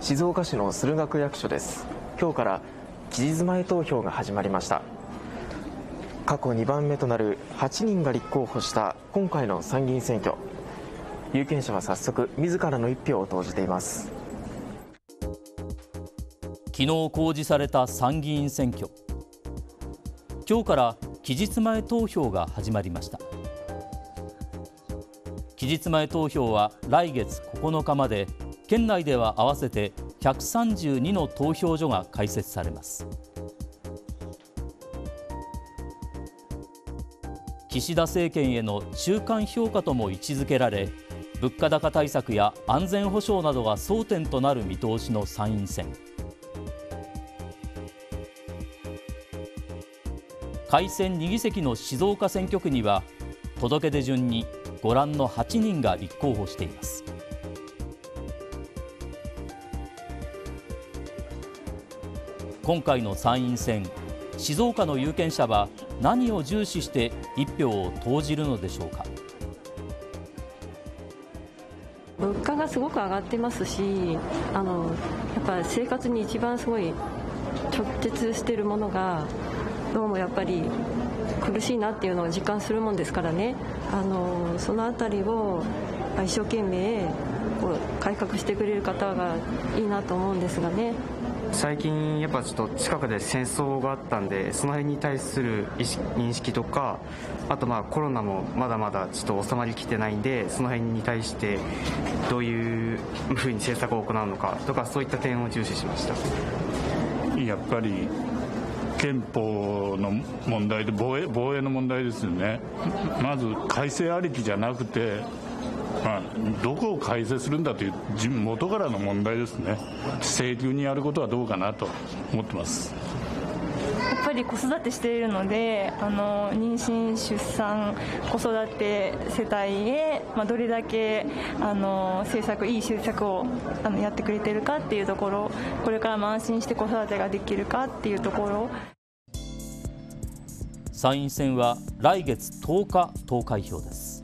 静岡市の駿河区役所です。今日から期日前投票が始まりました。過去2番目となる8人が立候補した今回の参議院選挙。有権者は早速自らの一票を投じています。昨日公示された参議院選挙。今日から期日前投票が始まりました。期日前投票は来月9日まで県内では合わせて132の投票所が開設されます。岸田政権への中間評価とも位置づけられ物価高対策や安全保障などが争点となる見通しの参院選。改選2議席の静岡選挙区には届け出順にご覧の8人が立候補しています。今回の参院選静岡の有権者は何を重視して一票を投じるのでしょうか？物価がすごく上がってますしあのやっぱ生活に一番すごい直結しているものがどうもやっぱり苦しいなっていうのを実感するもんですからね。あのその辺りを一生懸命こう改革してくれる方がいいなと思うんですがね。最近やっぱちょっと近くで戦争があったんでその辺に対する意識認識とかあとまあコロナもまだまだちょっと収まりきてないんでその辺に対してどういうふうに政策を行うのかとかそういった点を重視しました。やっぱり憲法の問題で防衛防衛の問題ですよね。まず改正ありきじゃなくてまあ、どこを改正するんだという元からの問題ですね、請求にやることはどうかなと思ってます。やっぱり子育てしているのであの妊娠、出産、子育て世帯へ、まあ、どれだけあの政策いい政策をあのやってくれてるかっていうところこれからも安心して子育てができるかっていうところ。参院選は来月10日投開票です